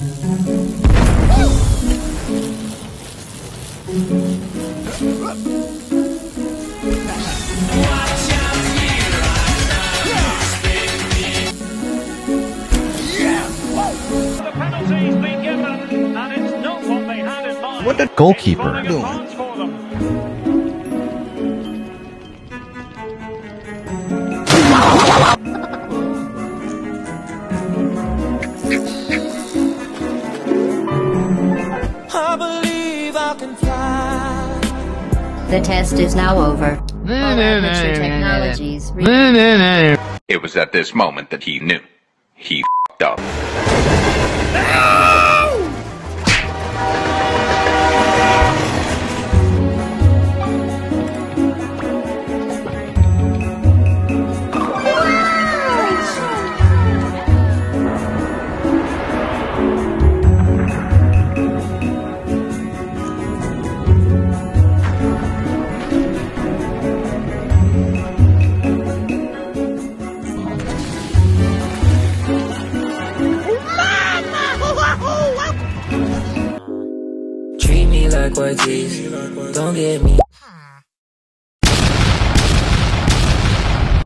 what they had in mind. What the goalkeeper Running doing? The test is now over. All amateur technologies. re- It was at this moment that he knew. He fed up. Treat me like what is. Don't get me